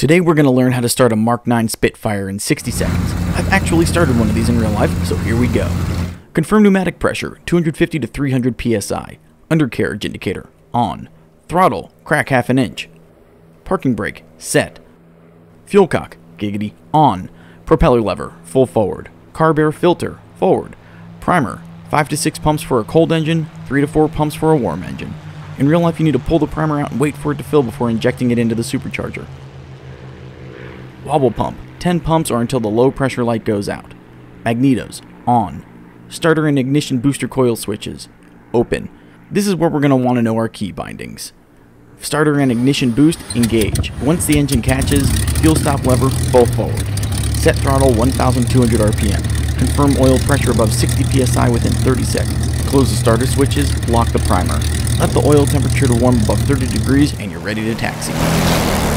Today we're going to learn how to start a Mark 9 Spitfire in 60 seconds. I've actually started one of these in real life, so here we go. Confirm pneumatic pressure, 250 to 300 psi. Undercarriage indicator, on. Throttle, crack half an inch. Parking brake, set. Fuel cock, giggity, on. Propeller lever, full forward. Carb air filter, forward. Primer, 5 to 6 pumps for a cold engine, 3 to 4 pumps for a warm engine. In real life, you need to pull the primer out and wait for it to fill before injecting it into the supercharger. Wobble pump, 10 pumps or until the low pressure light goes out. Magnetos, on. Starter and ignition booster coil switches, open. This is where we're going to want to know our key bindings. Starter and ignition boost, engage. Once the engine catches, fuel stop lever, full forward. Set throttle 1200 RPM. Confirm oil pressure above 60 psi within 30 seconds. Close the starter switches, lock the primer. Let the oil temperature to warm above 30 degrees and you're ready to taxi.